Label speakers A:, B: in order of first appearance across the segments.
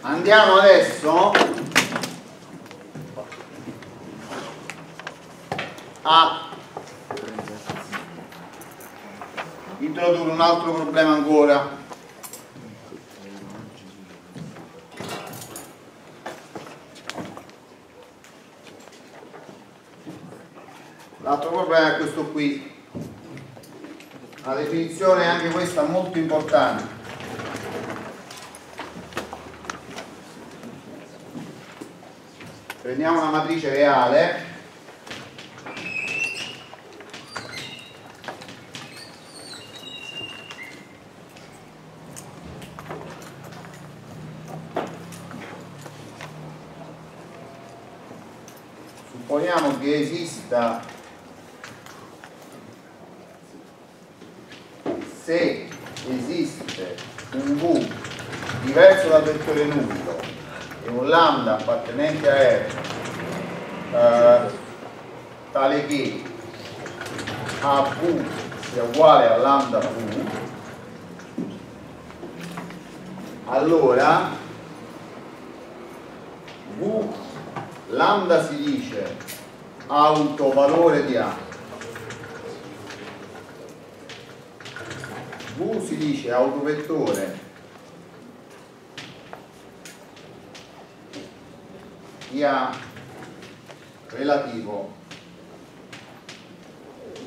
A: andiamo adesso a introdurre un altro problema ancora. L'altro problema è questo qui. La definizione è anche questa molto importante prendiamo una matrice reale. Supponiamo che esista se esiste un V diverso dal vettore nullo e un lambda appartenente a R eh, tale che AV sia uguale a lambda V. Allora V lambda si dice autovalore di A. V si dice autovettore. Di A relativo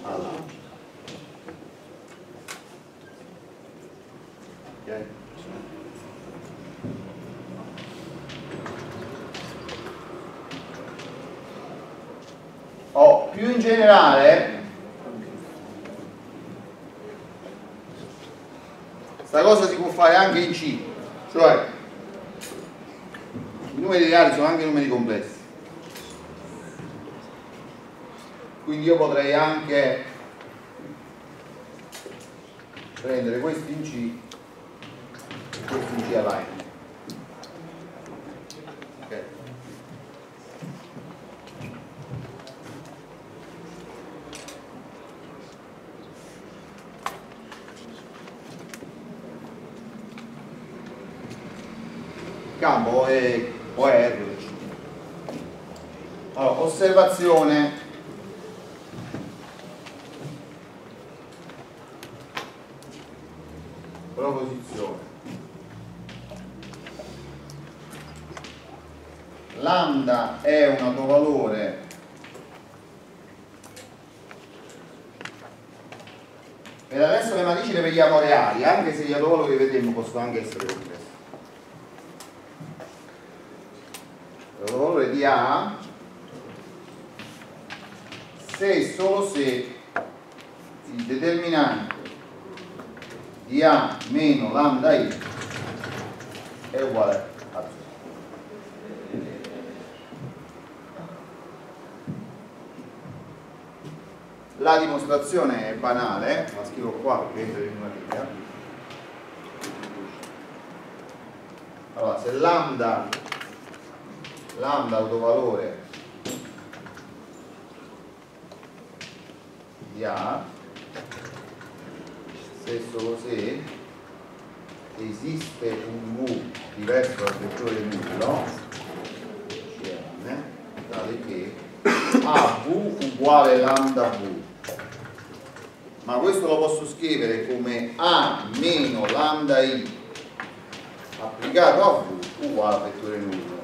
A: alla ok? O più in generale questa cosa si può fare anche in C cioè i numeri reali sono anche numeri complessi quindi io potrei anche prendere questi in C e questi in C align ok campo è OR allora, osservazione proposizione lambda è un autovalore per adesso le matrici le vediamo reali anche se gli autovalori vedremo possono anche essere complessi valore di A se e solo se il determinante di A meno lambda I è uguale a 0. La dimostrazione è banale, la scrivo qua perché entra in una riga. Allora, se lambda lambda autovalore di A se solo se esiste un V diverso dal vettore nullo Cn tale che AV uguale lambda V ma questo lo posso scrivere come A meno lambda I. Applicato a V uguale al vettore nullo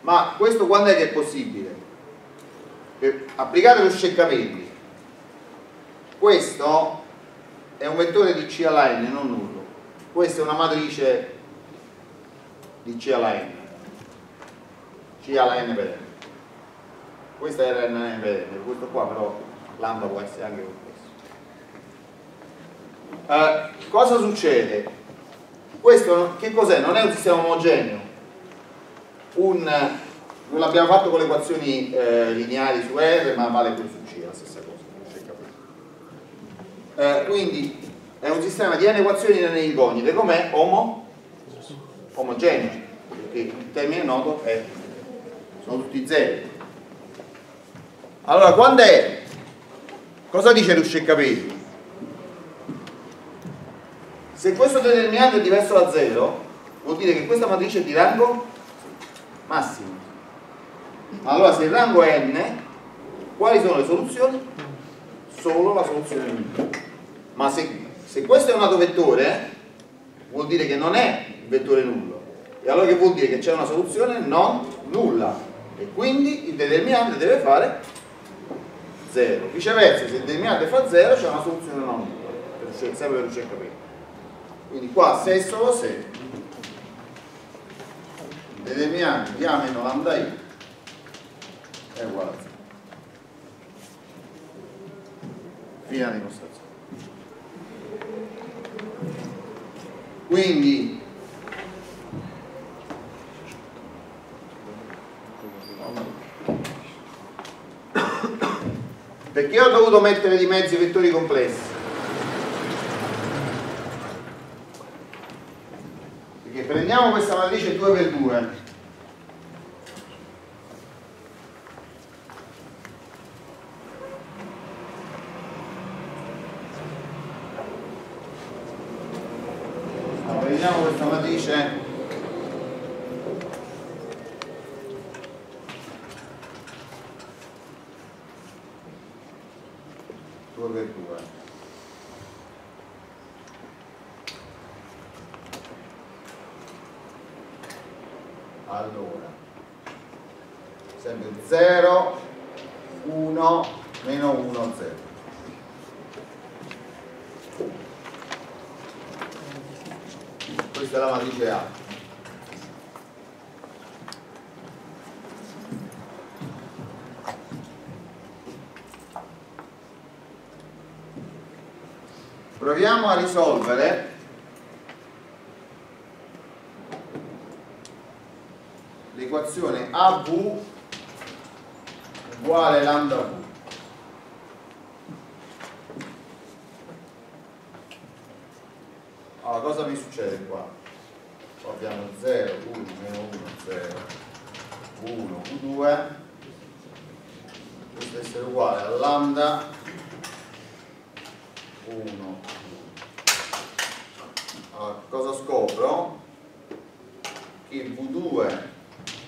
A: ma questo quando è che è possibile? Per applicare lo sceccamenti. Questo è un vettore di C align non nullo questa è una matrice di C align C align per n questa è Rn per n questo qua però lambda può essere anche questo eh, cosa succede? questo che cos'è? non è un sistema omogeneo un, non l'abbiamo fatto con le equazioni eh, lineari su R ma vale pure su C, la stessa cosa eh, quindi è un sistema di n equazioni in n incognite com'è? Omo? omogeneo perché il termine noto è sono tutti zeri allora quando è cosa dice Rusceccapelli? Se questo determinante è diverso da 0, vuol dire che questa matrice è di rango massimo. Allora se il rango è n, quali sono le soluzioni? Solo la soluzione n. Ma se, se questo è un lato vettore, vuol dire che non è il vettore nullo. E allora che vuol dire? Che c'è una soluzione non nulla. E quindi il determinante deve fare 0. Viceversa, se il determinante fa 0, c'è una soluzione non nulla. Per, sempre per riuscire a capire. Quindi qua se è solo se il determinante di A meno lambda i è uguale a 0. Fine la dimostrazione. Quindi perché ho dovuto mettere di mezzo i vettori complessi? Perché prendiamo questa matrice 2x2 prendiamo questa matrice due per due allora sempre 0 1 meno 1 0 questa è la matrice A proviamo a risolvere l'equazione AV uguale lambda V allora cosa mi succede qua? qua abbiamo 0, 1, meno 1, 0 1, Q2 questo essere uguale a lambda. 1 allora, cosa scopro? che V2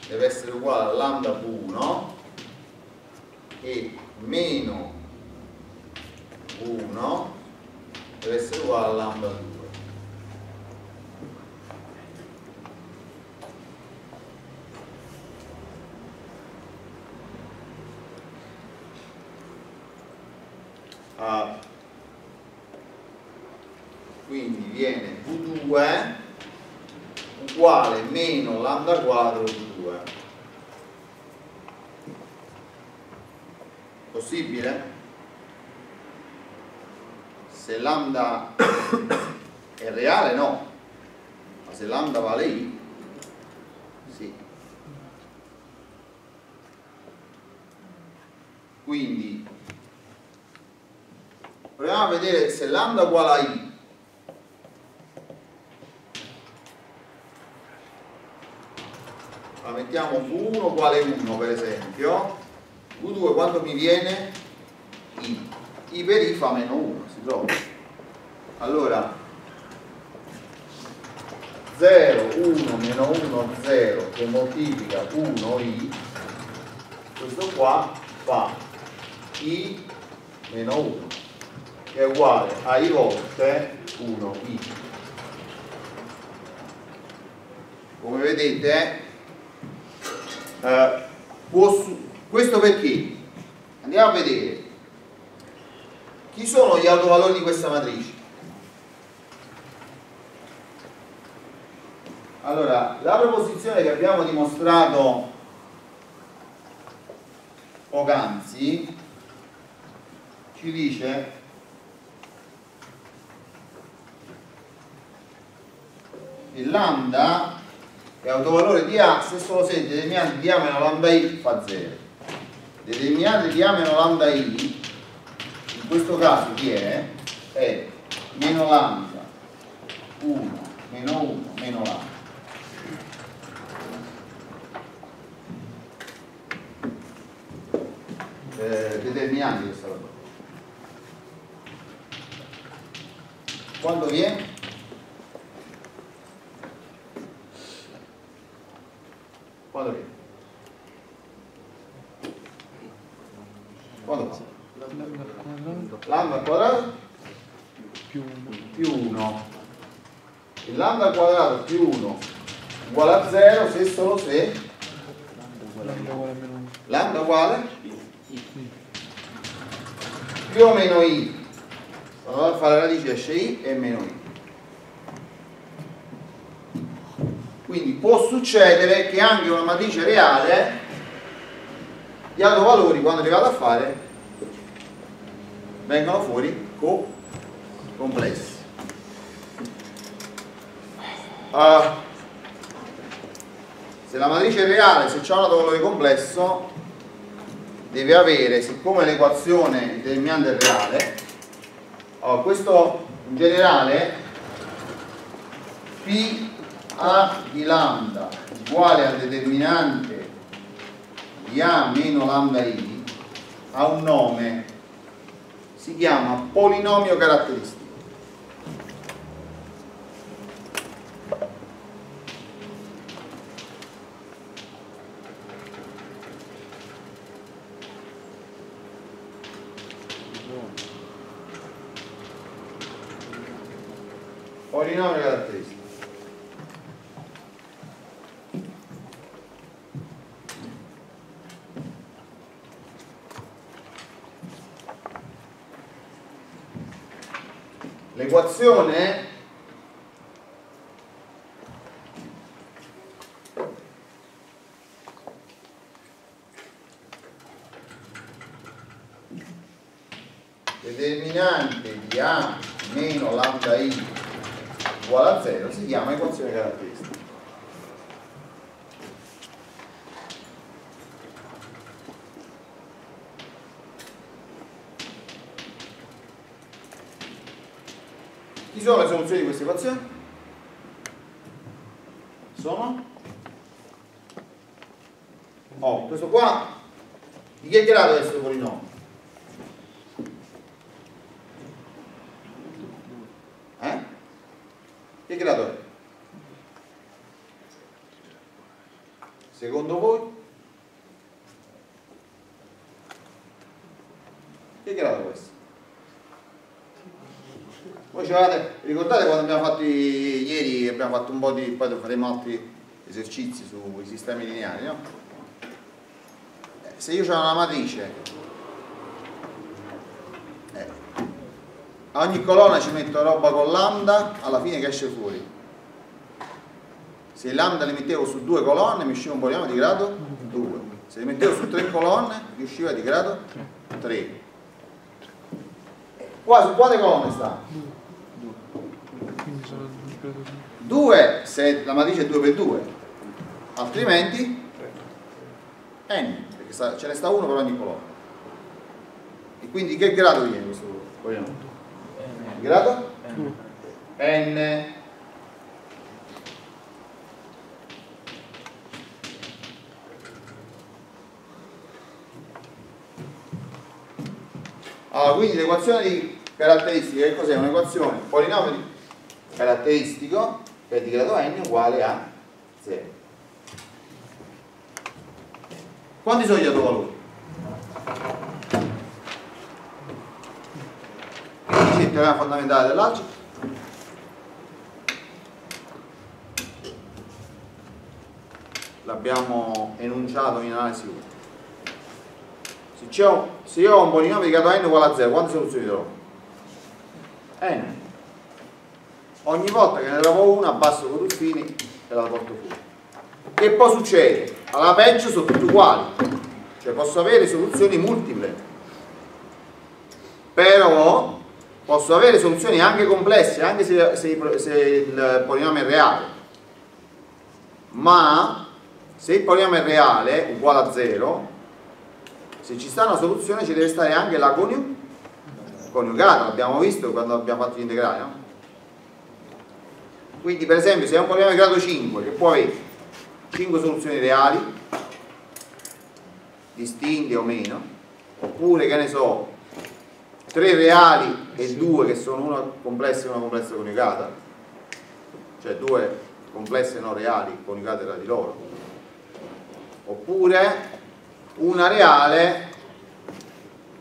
A: deve essere uguale a lambda V1 e meno V1 deve essere uguale a lambda 2 Uh, quindi viene V2 uguale meno lambda quadro V2 possibile? se lambda è reale no. Ma se lambda vale i sì. Quindi proviamo a vedere se lambda uguale a i la mettiamo V1 uguale 1 per esempio. V2 quanto mi viene? I. I per I fa meno 1 si trova. Allora 0, 1, meno 1, 0 che moltiplica 1 I. Questo qua fa I meno 1 che è uguale a I volte 1I come vedete eh, questo perché? Andiamo a vedere chi sono gli autovalori di questa matrice. Allora, la proposizione che abbiamo dimostrato poc'anzi ci dice il lambda e autovalore di A se solo se il determinante di A meno lambda I fa 0 determinante di A meno lambda I in questo caso chi è? è meno lambda 1 meno 1 meno lambda eh, determinante questa roba quando viene? Quando viene? quando fa? lambda al quadrato
B: più 1
A: più 1 il lambda al quadrato più 1 uguale a 0 se solo se
B: lambda uguale a meno 1
A: lambda uguale più o meno i allora fare la radice esce i e meno i quindi può succedere che anche una matrice reale gli autovalori quando li vado a fare vengono fuori co complessi Ah, se la matrice reale se c'è un autovalore complesso deve avere, siccome l'equazione determinante è reale, allora, questo in generale P A di lambda uguale al determinante di A meno lambda I ha un nome, si chiama polinomio caratteristico. Polinomio caratteristico. L'equazione determinante di A meno lambda I uguale a 0 si chiama equazione caratteristica. Chi sono le soluzioni di questa equazione? Sono? Oh, questo qua di che grado è questo polinomio? Eh? Che grado è? Secondo voi? Che grado può essere? Avete, ricordate quando abbiamo fatto i- ieri abbiamo fatto un po' di, poi faremo altri esercizi sui sistemi lineari, no? Eh, Se io ho una matrice, eh, a ogni colonna ci metto roba con lambda, alla fine che esce fuori? Se lambda li mettevo su due colonne mi usciva un polinomio di grado 2. Se li mettevo su tre colonne mi usciva di grado 3. Qua su quante colonne sta?
B: quindi sono il grado
A: 2 se la matrice è 2 per 2 altrimenti n perché ce ne sta uno per ogni colonna e quindi che grado viene questo polinomio? grado? n allora quindi l'equazione di caratteristica che cos'è? un'equazione polinomio di caratteristico è di grado n uguale a 0 quanti sono gli autovalori? Quindi il teorema fondamentale dell'algebra l'abbiamo enunciato in analisi 1 se, se io ho un polinomio di grado n uguale a 0 quante soluzioni trovo? n ogni volta che ne trovo una abbasso con Ruffini e la porto fuori. Che poi succede? alla peggio sono tutti uguali. Cioè posso avere soluzioni multiple. Però posso avere soluzioni anche complesse anche se, se se il polinomio è reale. Ma se il polinomio è reale uguale a 0 se ci sta una soluzione ci deve stare anche la coniu- coniugata. L'abbiamo visto quando abbiamo fatto gli integrali no? Quindi per esempio se è un polinomio di grado 5 che può avere 5 soluzioni reali distinte o meno oppure che ne so tre reali e due che sono una complessa e una complessa coniugata, cioè due complesse non reali coniugate tra di loro, oppure una reale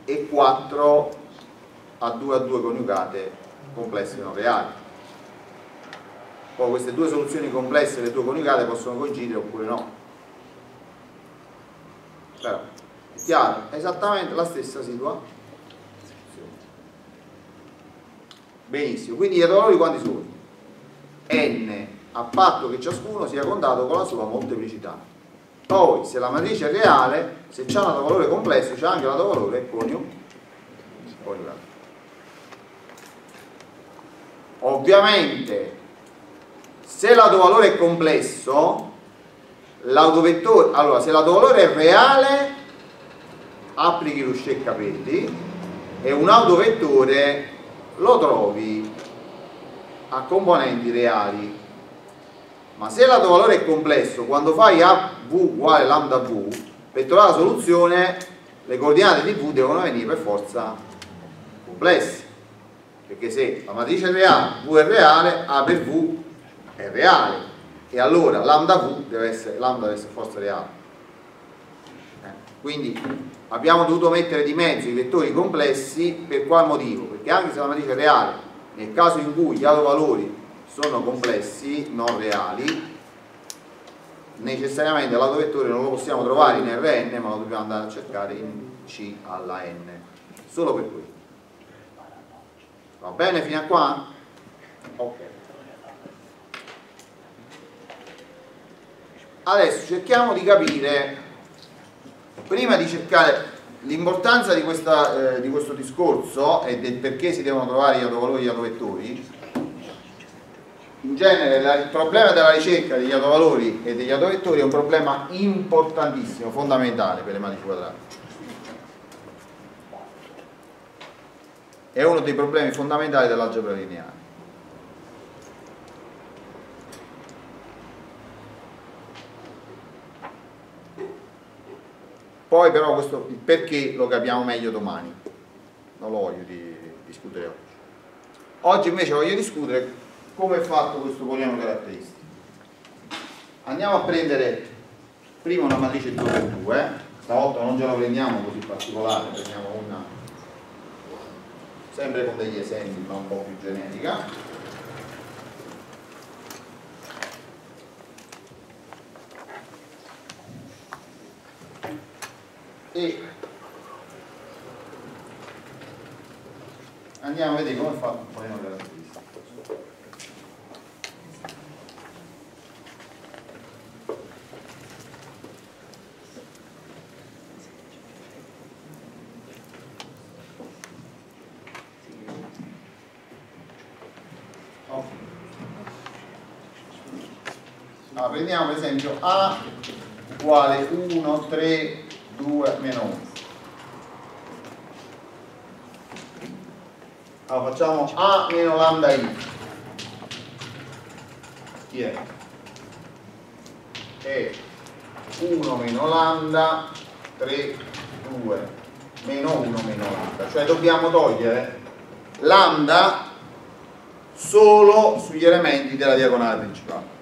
A: e quattro a 2 a 2 coniugate complesse non reali. Poi queste due soluzioni complesse le due coniugate possono coincidere oppure no. Però è chiaro, è esattamente la stessa situazione. Benissimo, quindi gli valori quanti sono? n a patto che ciascuno sia contato con la sua molteplicità. Poi, se la matrice è reale, se c'è un valore complesso, c'è anche un valore coniugato. Ovviamente, se l'autovalore è complesso, l'autovettore, allora se l'autovalore è reale, applichi lo capelli e un autovettore lo trovi a componenti reali. Ma se l'autovalore è complesso quando fai a v uguale lambda v per trovare la soluzione le coordinate di v devono venire per forza complesse. Perché se la matrice è reale v è reale a per v è reale e allora lambda v deve essere, lambda deve essere forza reale eh, quindi abbiamo dovuto mettere di mezzo i vettori complessi per qual motivo? perché anche se la matrice è reale nel caso in cui gli autovalori sono complessi, non reali, necessariamente l'autovettore non lo possiamo trovare in Rn, ma lo dobbiamo andare a cercare in C alla n, solo per questo. Va bene fino a qua? Ok. Adesso cerchiamo di capire, prima di cercare l'importanza di, eh, di, questo discorso e del perché si devono trovare gli autovalori e gli autovettori, in genere la, il problema della ricerca degli autovalori e degli autovettori è un problema importantissimo, fondamentale per le matrici quadrate. È uno dei problemi fondamentali dell'algebra lineare. Poi però questo, il perché lo capiamo meglio domani, non lo voglio di, discutere oggi. Oggi invece voglio discutere come è fatto questo poligono caratteristico. Andiamo a prendere prima una matrice 2x2 stavolta non ce la prendiamo così particolare prendiamo una sempre con degli esempi ma un po' più genetica e andiamo a vedere come è il poligono caratteristico prendiamo per esempio A uguale 1, 3, 2, meno 1. Allora facciamo A meno lambda I. Chi è? È 1 meno lambda, 3, 2, meno 1 meno lambda. Cioè dobbiamo togliere lambda solo sugli elementi della diagonale principale.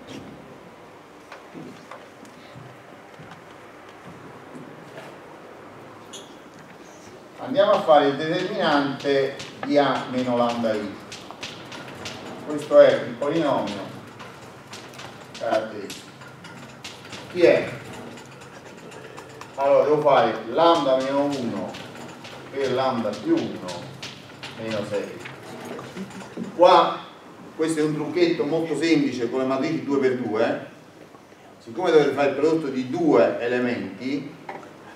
A: andiamo a fare il determinante di A meno lambda I. Questo è il polinomio caratteristico. Chi è? allora devo fare lambda meno 1 per lambda più 1 meno 6 qua questo è un trucchetto molto semplice con le matrici 2x2 siccome dovete fare il prodotto di due elementi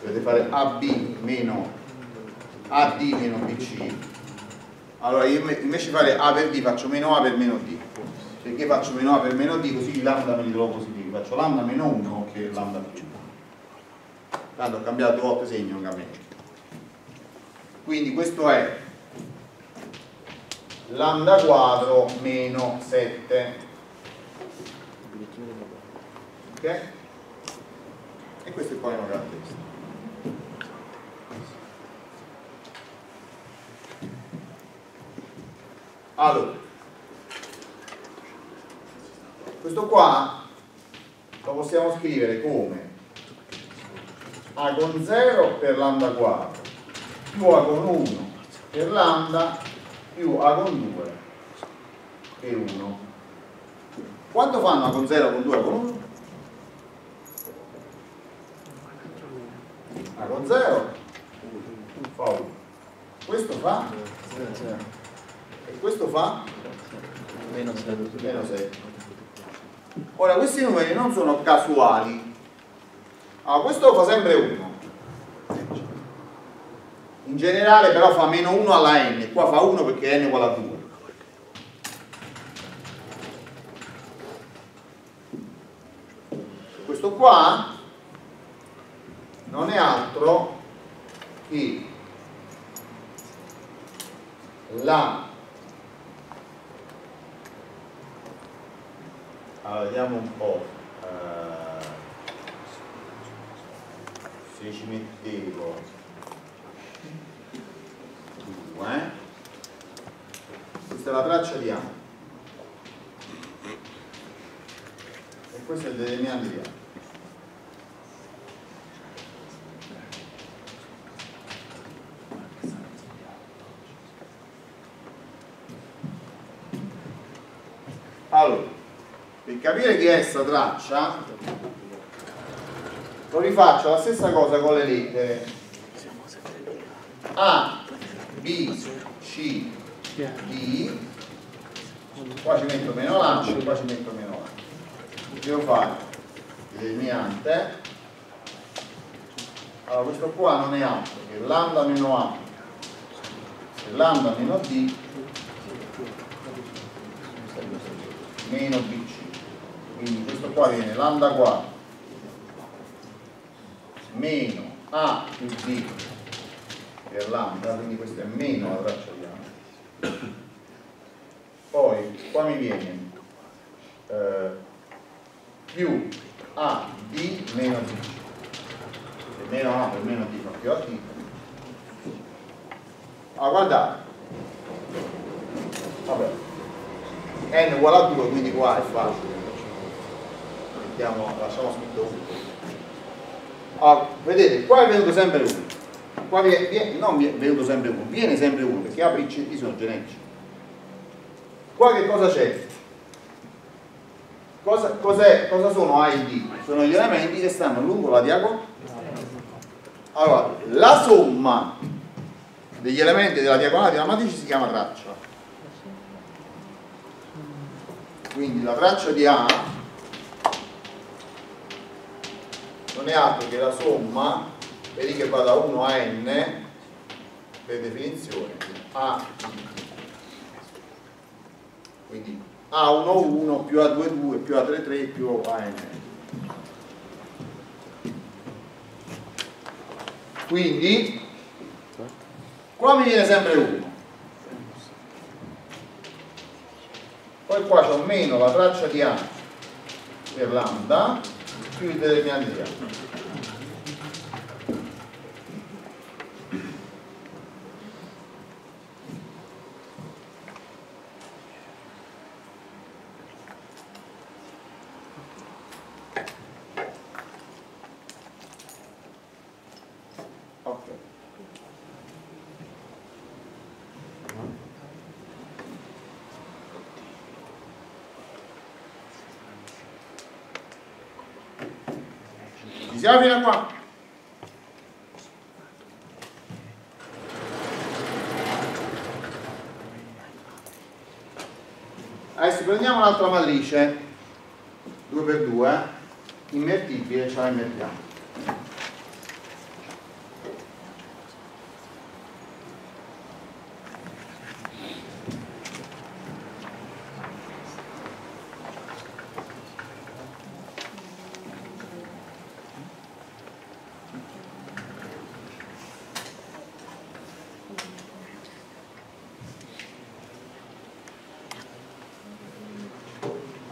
A: dovete fare AB meno AD meno BC allora io invece di fare A per D faccio meno A per meno D perché faccio meno A per meno D così lambda me li trovo positivi. Faccio lambda meno 1 che lambda più 1 tanto ho cambiato due volte segno non cambia niente. Quindi questo è lambda quadro meno 7 ok? e questo è il polinomio caratteristico allora. Questo qua lo possiamo scrivere come a con 0 per lambda quadro più a con 1 per lambda più a con 2 per 1 quanto fanno a con 0, con 2 a con 1? a con 0 fa 1 questo fa? E questo fa?
C: Meno 6.
A: meno 6 ora questi numeri non sono casuali. Allora questo fa sempre 1 in generale però fa meno 1 alla n. Qua fa 1 perché n uguale a 2 questo qua non è altro che la allora vediamo un po' eh, se ci mettevo 2 questa è la traccia di A. E questo è il determinante di A allora per capire che è sta traccia lo rifaccio la stessa cosa con le lettere. A, B, C, D qua ci metto meno lancio qua ci metto meno lancio. Devo fare determinante allora questo qua non è altro che lambda meno A e lambda meno D meno quindi questo qua viene lambda quadro meno A più B per lambda quindi questo è meno la traccia di A. Poi qua mi viene eh, più A D meno D se meno A per meno D fa più A D allora guardate vabbè. N uguale a 2 quindi qua è facile mettiamo, lasciamo scritto 1 allora, vedete qua è venuto sempre 1 qua viene, viene, non viene venuto sempre 1 viene sempre 1 perché A, B, C, D sono generici qua che cosa c'è? Cosa, cosa sono A e D? sono gli elementi che stanno lungo la diagonale. Allora, la somma degli elementi della diagonale di una matrice si chiama traccia. Quindi la traccia di A non è altro che la somma vedi che va da 1 a n per definizione A quindi A1 1 più A2 2 più A3 3 più AN quindi qua mi viene sempre 1 poi qua c'ho meno la traccia di A per lambda più il Ci siamo fino a qua? Adesso prendiamo un'altra matrice 2x2 invertibile, ce la invertiamo.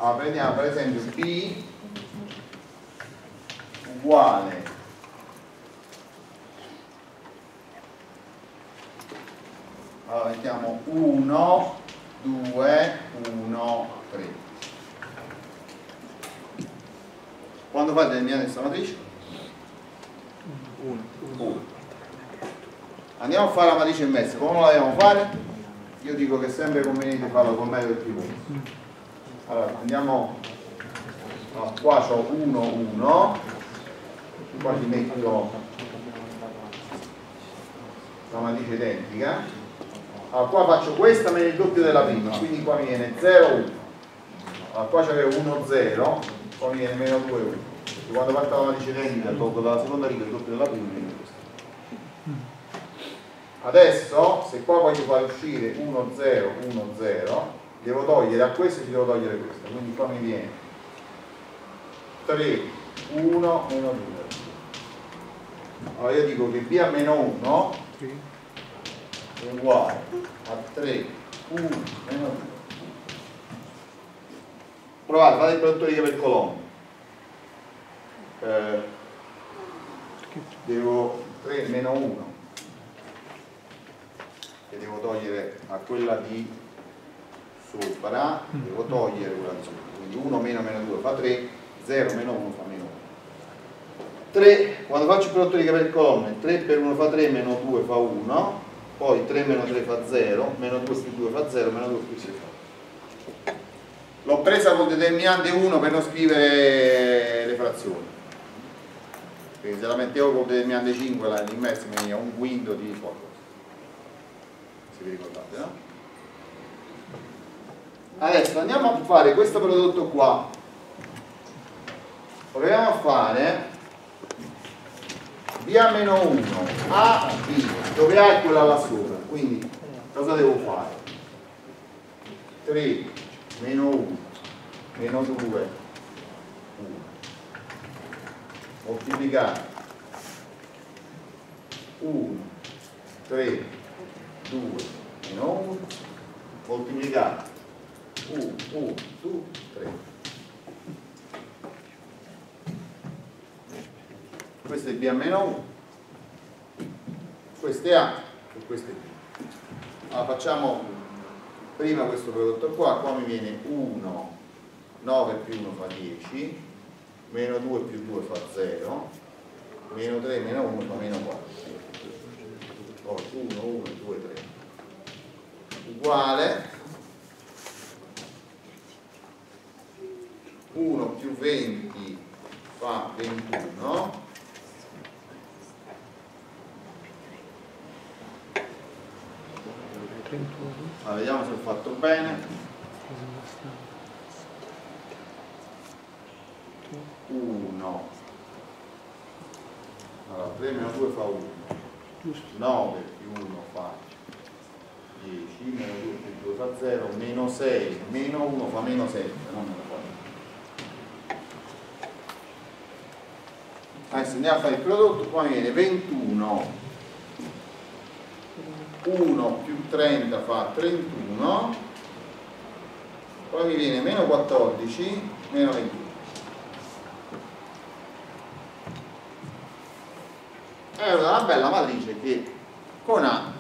A: Allora, prendiamo per esempio B uguale allora mettiamo 1 2, 1, 3. Quando fate determinare questa matrice?
B: 1.
A: 1. Andiamo a fare la matrice in mezzo, come la dobbiamo fare? Io dico che è sempre conveniente farlo col metodo del pivot. Allora, andiamo, no, qua ho 1, 1, qua ci metto la matrice identica. Allora, qua faccio questa meno il doppio della prima, quindi qua viene 0, 1. Allora, qua c'avevo 1, 0, qua viene meno 2, 1. Quando parto la matrice identica tolgo dalla seconda riga il doppio della prima. Adesso, se qua voglio far uscire 1, 0, 1, 0, devo togliere a questo e ci devo togliere questo, quindi qua mi viene 3, 1, meno 2. Allora io dico che B a meno 1
B: 3.
A: è uguale a 3, 1, meno 2. Provate, fate il prodotto di per colonne. Eh, devo 3 meno 1 che devo togliere a quella di sopra devo togliere quella di sopra quindi 1 meno meno 2 fa 3 0 meno 1 fa meno 1 3 quando faccio il prodotto di per colonne 3 per 1 fa 3 meno 2 fa 1 poi 3 meno 3 fa 0 meno 2 più 2 fa 0 meno 2 più 6 fa l'ho presa con determinante 1 per non scrivere le frazioni. Perché se la mettevo con determinante 5 là in mezzo mi veniva un quinto di qualcosa se vi ricordate no? Adesso andiamo a fare questo prodotto qua. Proviamo a fare? B a meno 1 A B dove A è quella là sopra? Quindi cosa devo fare? 3 meno 1 meno 2 1 moltiplicare. 1 3 2 meno 1 moltiplicare 1 1 2 3 questo è B a meno 1 questo è A e questo è B. Allora facciamo prima questo prodotto qua qua mi viene 1 9 più 1 fa 10 meno 2 più 2 fa 0 meno 3 meno 1 fa meno 4 poi 1 1 2 3 uguale 1 più 20 fa 21
B: 31.
A: allora, vediamo se ho fatto bene 1 allora 3 meno 2 fa 1
B: Giusto.
A: 9 più 1 fa 10 meno 2 più 2 fa 0 meno 6 meno 1 fa meno 7 non meno 4 adesso andiamo a fare il prodotto qua viene 21 1 più 30 fa 31 poi mi viene meno 14 meno 21 è una bella matrice che con A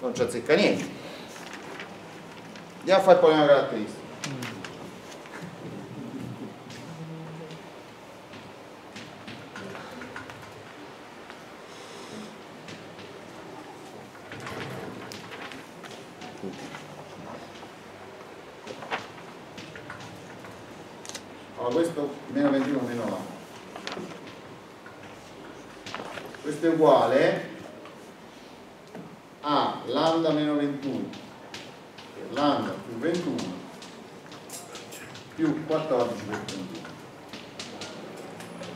A: non ci azzecca niente. Andiamo a fare il problema caratteristico allora questo meno 21 meno 9 questo è uguale a lambda meno 21 per lambda più 21 più 14 per 21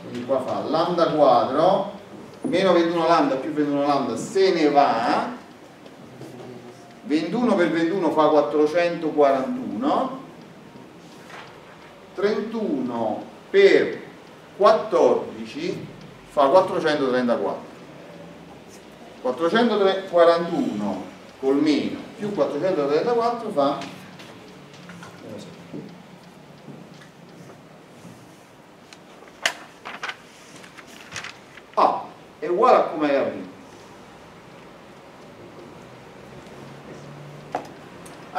A: quindi qua fa lambda quadro meno 21 lambda più 21 lambda se ne va 21 per 21 fa 441 31 per 14 fa 434 441 col meno più 434 fa meno sei. A è uguale a come era prima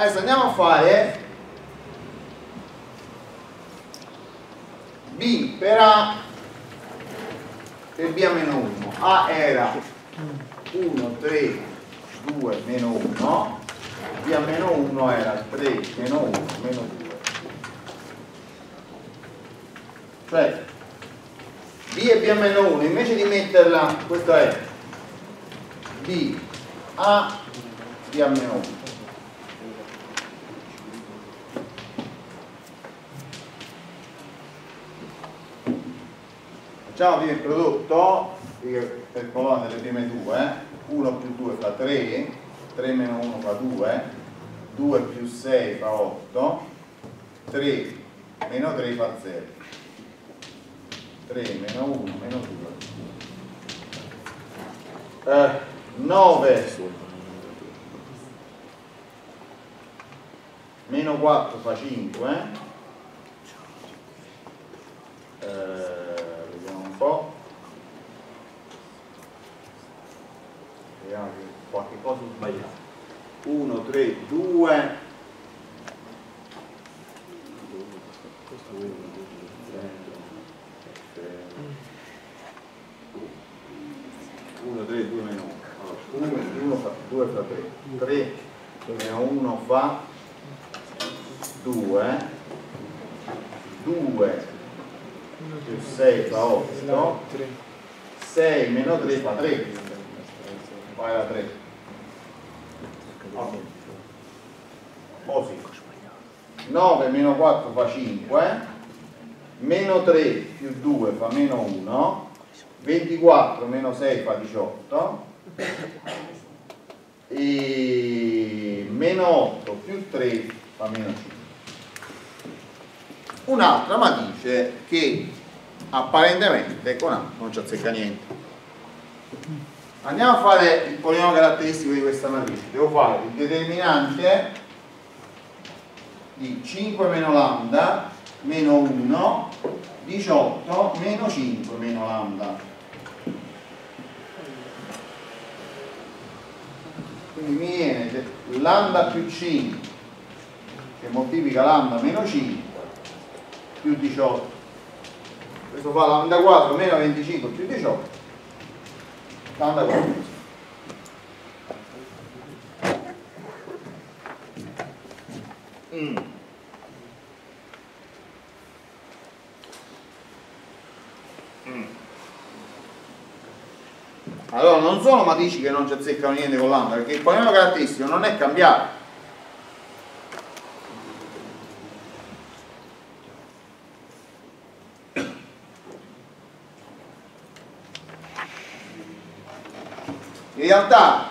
A: adesso andiamo a fare B per A per B a meno 1 A era 1, 3, 2, meno 1 B a meno 1 era 3, meno 1, meno 2 cioè B e B a meno 1 invece di metterla questa è B A B a meno 1 facciamo prima il prodotto per colonna delle prime due 1 più 2 fa 3 3 meno 1 fa 2 2 più 6 fa 8 3 meno 3 fa 0 3 meno 1 meno 2 eh, 9 meno 4 fa 5 eh, vediamo un po' che qualche cosa ho sbagliato. 1, 3, 2 1, 3, 2 meno 1 allora, 1 fa 2 fa 3 3 meno 1 fa 2 2 più 6 fa 8 6 meno 3 fa 3 da 3 così 9 meno 4 fa 5 meno 3 più 2 fa meno 1 24 meno 6 fa 18 e meno 8 più 3 fa meno 5 un'altra ma dice che apparentemente con A non ci azzecca niente andiamo a fare il polinomio caratteristico di questa matrice. Devo fare il determinante di 5 meno lambda meno 1 18 meno 5 meno lambda. Quindi mi viene lambda più 5 che moltiplica lambda meno 5 più 18 questo fa lambda 4 meno 25 più 18 lambda 4 mm. Mm. allora non sono matrici che non ci azzeccano niente con lambda perché il polinomio caratteristico non è cambiato realtà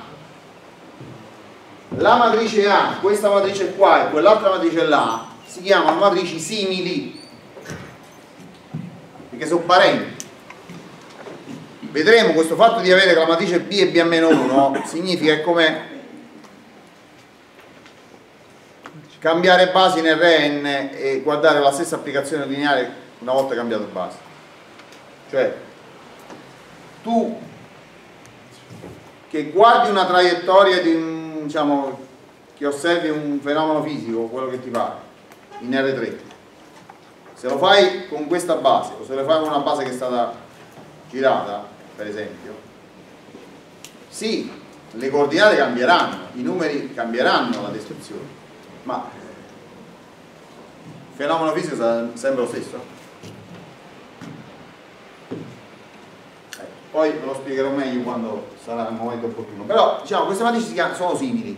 A: la matrice A, questa matrice qua e quell'altra matrice là si chiamano matrici simili perché sono parenti. Vedremo questo fatto di avere la matrice B e B a meno 1 significa come cambiare basi in Rn e guardare la stessa applicazione lineare una volta cambiato base. Cioè tu che guardi una traiettoria di un, diciamo, che osservi un fenomeno fisico, quello che ti pare, in R3. Se lo fai con questa base, o se lo fai con una base che è stata girata, per esempio, sì, le coordinate cambieranno, i numeri cambieranno la descrizione, ma il fenomeno fisico sarà sempre lo stesso. poi ve lo spiegherò meglio quando sarà il momento opportuno. Però diciamo queste matrici sono simili.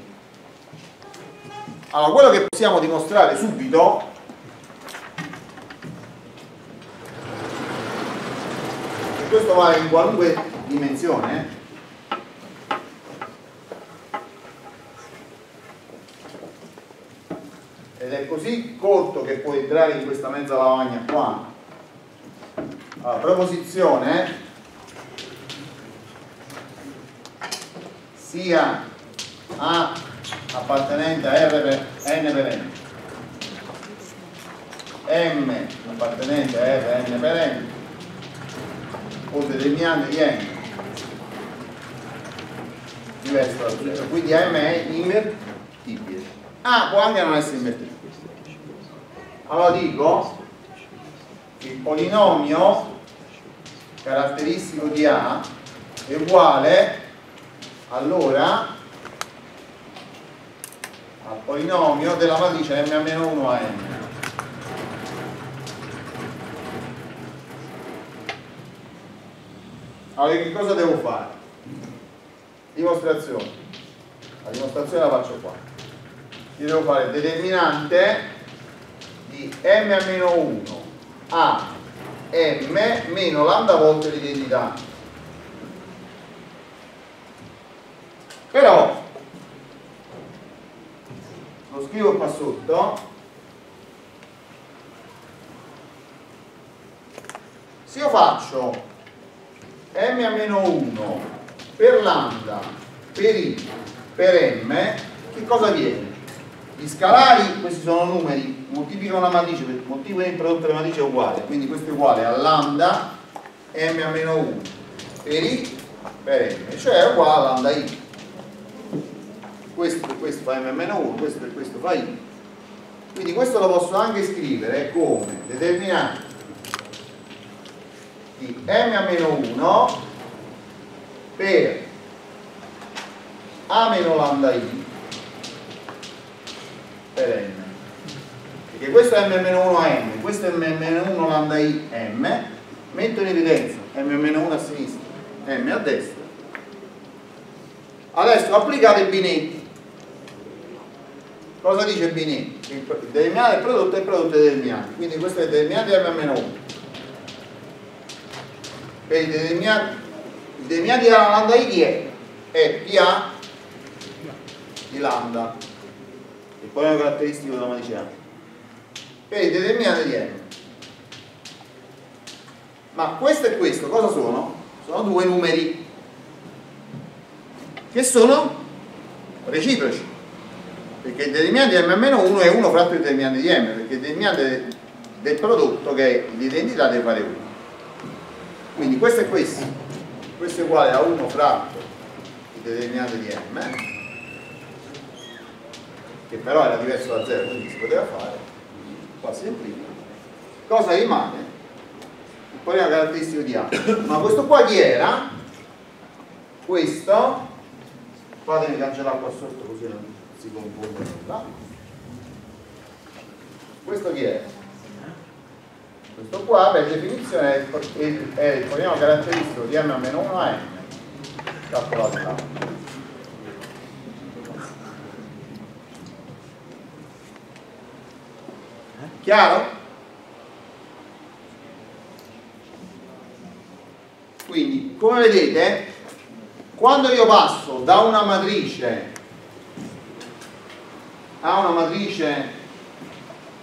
A: Allora quello che possiamo dimostrare subito e questo vale in qualunque dimensione ed è così corto che può entrare in questa mezza lavagna qua. Allora, proposizione sia A appartenente a R N per N. M appartenente a R N per N. O determinante di N. Diverso da 0 quindi M è invertibile. A può anche non essere invertito. Allora dico che il polinomio caratteristico di A è uguale allora al polinomio della matrice m a meno 1 a n. Allora che cosa devo fare? Dimostrazione. La dimostrazione la faccio qua. Io devo fare determinante di m a meno 1 a m meno lambda volte l'identità. Però lo scrivo qua sotto se io faccio m a meno 1 per lambda per i per m che cosa viene? gli scalari, questi sono numeri moltiplicano la matrice, moltiplicano il prodotto della matrice è uguale quindi questo è uguale a lambda m a meno 1 per i per m cioè è uguale a lambda i questo per questo fa m a meno 1 questo per questo fa i. Quindi questo lo posso anche scrivere come determinante di m a meno 1 per a meno lambda i per n perché questo è m meno 1 a m questo è m meno 1 lambda i m metto in evidenza m meno 1 a sinistra m a destra. Adesso applicate Binetti cosa dice Binetti? il determinante del prodotto è il prodotto dei determinanti quindi questo è il determinante m a meno 1 per i determinanti il determinante della lambda i chi è? è PA di lambda il polinomio caratteristico della A per i determinanti di m ma questo e questo cosa sono? sono due numeri che sono reciproci perché il determinante di m-1 è 1 fratto il determinante di m perché il determinante del prodotto che è l'identità deve fare 1 quindi questo è questo. Questo è uguale a 1 fratto il determinante di m che però era diverso da 0 quindi si poteva fare qua semplifica cosa rimane? il polinomio caratteristico di A. Ma questo qua chi era? questo? Fatemi cancellare qua sotto così non si confonde nulla questo chi è? questo qua per definizione è il, è il polinomio caratteristico di m a meno 1 a m calcolato là chiaro? quindi come vedete quando io passo da una matrice a una matrice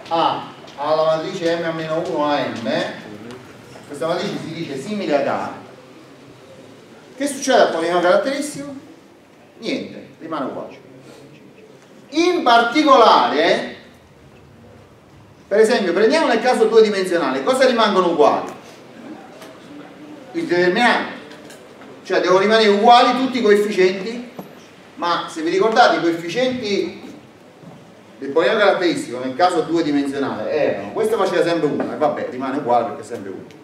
A: A alla matrice M a meno 1 a M questa matrice si dice simile ad A che succede al polinomio caratteristico? niente, rimane uguale in particolare per esempio prendiamo nel caso due dimensionale cosa rimangono uguali? il determinante cioè devono rimanere uguali tutti i coefficienti ma se vi ricordate i coefficienti del polinomio caratteristico nel caso due dimensionale erano questo faceva sempre 1 e vabbè rimane uguale perché è sempre 1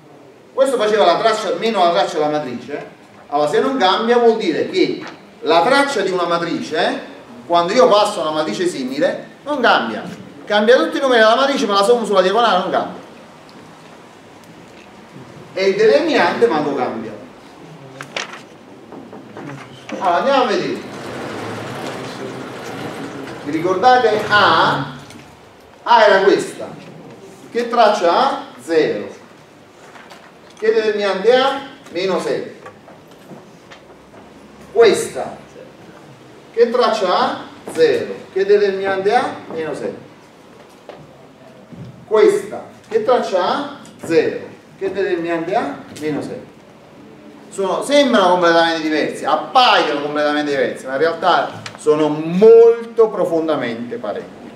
A: questo faceva la traccia meno la traccia della matrice. Allora se non cambia vuol dire che la traccia di una matrice quando io passo a una matrice simile non cambia. Cambia tutti i numeri della matrice ma la somma sulla diagonale non cambia. E il determinante manco cambia. Allora andiamo a vedere vi ricordate A? A era questa che traccia ha? 0 che determinante ha? meno 7 questa che traccia ha? 0 che determinante ha? meno 7 questa che traccia ha? 0 che determinante ha? meno 7 sono, sembrano completamente diversi appaiono completamente diversi ma in realtà sono molto profondamente parenti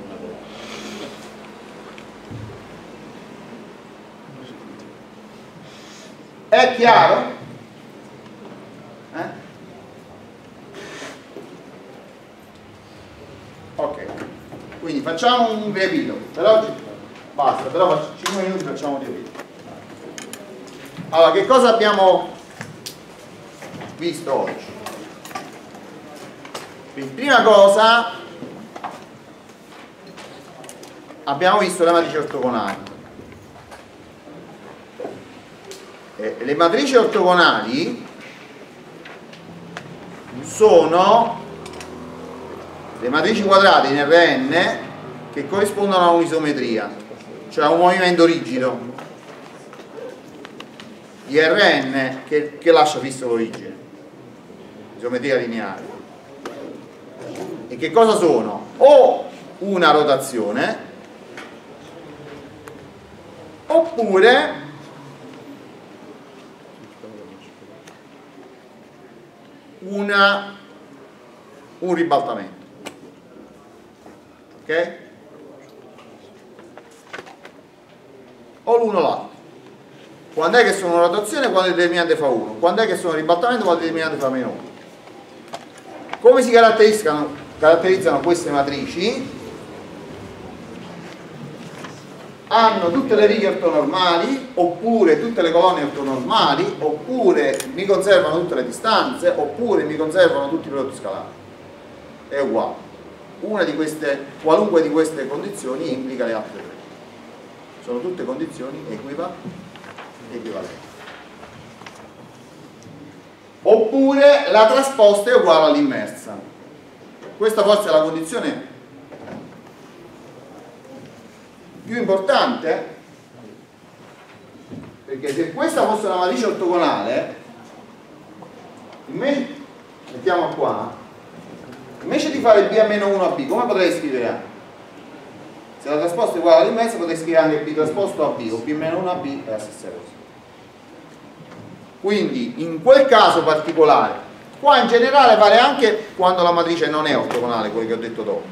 A: è chiaro? Eh? ok quindi facciamo un riepilogo per oggi basta però faccio 5 minuti facciamo un riepilogo allora che cosa abbiamo visto oggi quindi prima cosa abbiamo visto le matrici ortogonali Eh, le matrici ortogonali sono le matrici quadrate in Rn che corrispondono a un'isometria, cioè a un movimento rigido di Rn che, che lascia fisso l'origine, isometria lineare. Che cosa sono? O una rotazione oppure una, un ribaltamento ok? o l'uno o l'altro quando è che sono rotazione quando il determinante fa 1 quando è che sono ribaltamento quando il determinante fa meno 1 come si caratterizzano, caratterizzano queste matrici hanno tutte le righe ortonormali oppure tutte le colonne ortonormali oppure mi conservano tutte le distanze oppure mi conservano tutti i prodotti scalari è uguale. Una di queste qualunque di queste condizioni implica le altre tre. Sono tutte condizioni equivalenti. Oppure la trasposta è uguale all'immersa questa forse è la condizione più importante perché se questa fosse una matrice ortogonale mettiamo qua invece di fare b a meno 1 a b come potrei scrivere A? se la trasposta è uguale all'immensa potrei scrivere anche b trasposto a b o b meno 1 a b è la stessa cosa quindi in quel caso particolare qua in generale vale anche quando la matrice non è ortogonale quello che ho detto dopo.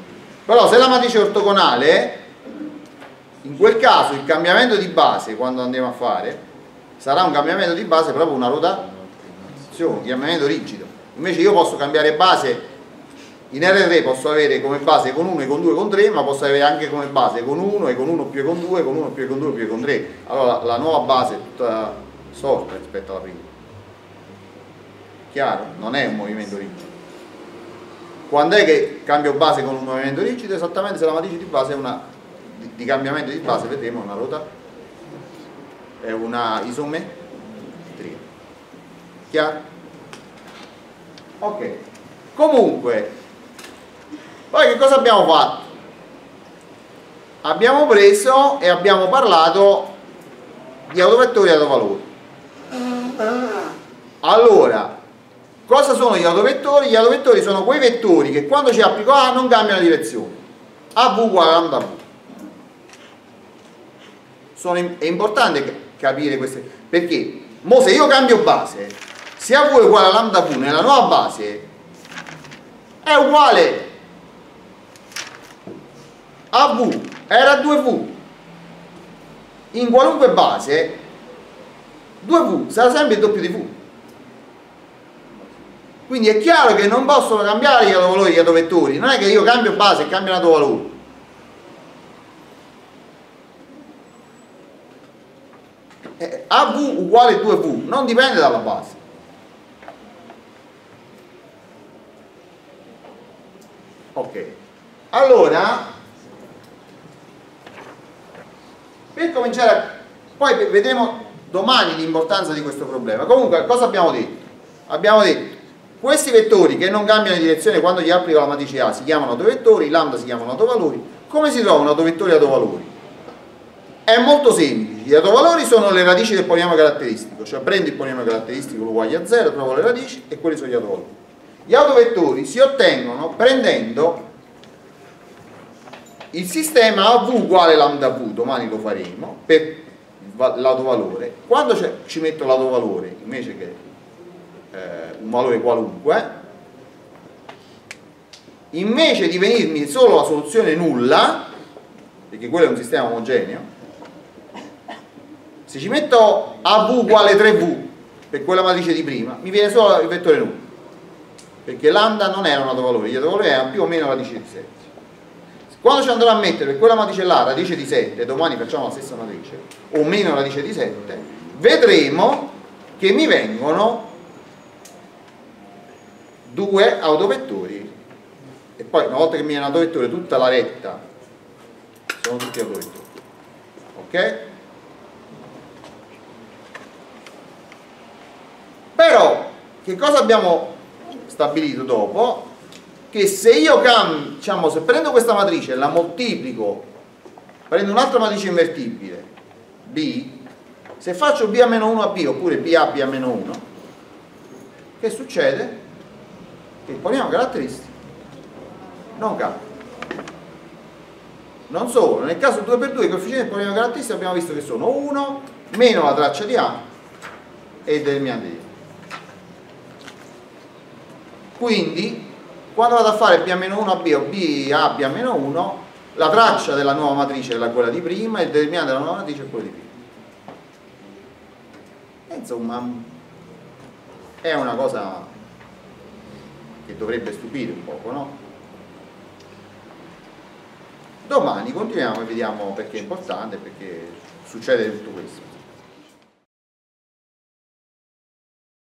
A: Però se la matrice è ortogonale in quel caso il cambiamento di base quando andiamo a fare sarà un cambiamento di base proprio una rotazione, un cambiamento rigido. Invece io posso cambiare base in R3 posso avere come base con 1 e con 2 e con 3 ma posso avere anche come base con 1 e con 1 più e con 2 con 1 più e con 2 più e con 3 allora la nuova base è tutta sorta rispetto alla prima chiaro? non è un movimento rigido quando è che cambio base con un movimento rigido? esattamente se la matrice di base è una di cambiamento di base vedremo una rota è una isometria chiaro? ok comunque poi che cosa abbiamo fatto? abbiamo preso e abbiamo parlato di autovettori e autovalori allora cosa sono gli autovettori? gli autovettori sono quei vettori che quando ci applico A non cambiano direzione. AV uguale a lambda V. Sono, è importante capire queste perché mo se io cambio base se AV è uguale a lambda V nella nuova base è uguale a V era 2V in qualunque base 2V sarà sempre il doppio di V quindi è chiaro che non possono cambiare gli autovalori gli autovettori non è che io cambio base e cambio autovalore eh, AV uguale 2V non dipende dalla base. Ok. Allora per cominciare a... poi vedremo domani l'importanza di questo problema. Comunque cosa abbiamo detto? abbiamo detto questi vettori che non cambiano di direzione quando gli applico la matrice A si chiamano autovettori, lambda si chiamano autovalori come si trovano autovettori e autovalori? è molto semplice gli autovalori sono le radici del polinomio caratteristico cioè prendo il polinomio caratteristico uguale a 0 trovo le radici e quelli sono gli autovalori gli autovettori si ottengono prendendo il sistema AV uguale lambda V, domani lo faremo, per l'autovalore. Quando ci metto l'autovalore invece che eh, un valore qualunque, invece di venirmi solo la soluzione nulla, perché quello è un sistema omogeneo, se ci metto AV uguale 3V, per quella matrice di prima, mi viene solo il vettore nulla, perché lambda non era un autovalore, gli autovalori erano più o meno radice di 7 quando ci andrò a mettere per quella matrice là radice di 7, domani facciamo la stessa matrice, o meno radice di 7, vedremo che mi vengono due autovettori e poi una volta che mi viene un autovettore tutta la retta sono tutti autovettori ok? però che cosa abbiamo stabilito dopo? che se io cambio, diciamo, se prendo questa matrice e la moltiplico prendo un'altra matrice invertibile B se faccio B a meno 1 a B oppure B a B a meno 1 che succede? Che poniamo caratteristiche. Non cambia non solo, nel caso 2x2 i coefficienti del polinomio caratteristico abbiamo visto che sono 1 meno la traccia di A e il determinante di A quindi quando vado a fare B a meno 1 a B o B a B a meno 1 la traccia della nuova matrice è quella di prima e il determinante della nuova matrice è quello di prima. E insomma è una cosa che dovrebbe stupire un poco no? domani continuiamo e vediamo perché è importante perché succede tutto questo